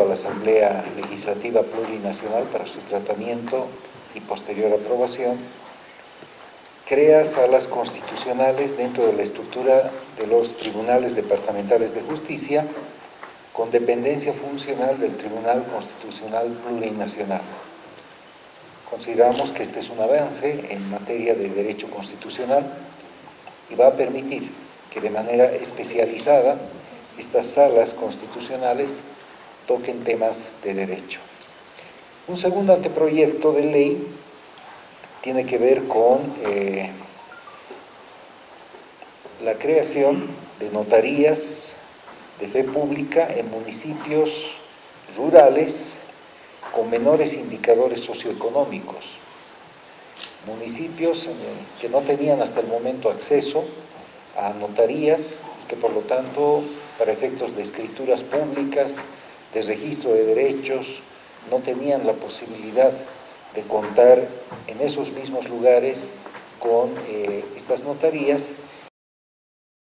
a la Asamblea Legislativa Plurinacional para su tratamiento y posterior aprobación, crea salas constitucionales dentro de la estructura de los tribunales departamentales de justicia con dependencia funcional del Tribunal Constitucional Plurinacional. Consideramos que este es un avance en materia de derecho constitucional y va a permitir que de manera especializada estas salas constitucionales toquen temas de derecho. Un segundo anteproyecto de ley tiene que ver con eh, la creación de notarías de fe pública en municipios rurales con menores indicadores socioeconómicos, municipios que no tenían hasta el momento acceso a notarías y que por lo tanto para efectos de escrituras públicas, de registro de derechos, no tenían la posibilidad de contar en esos mismos lugares con eh, estas notarías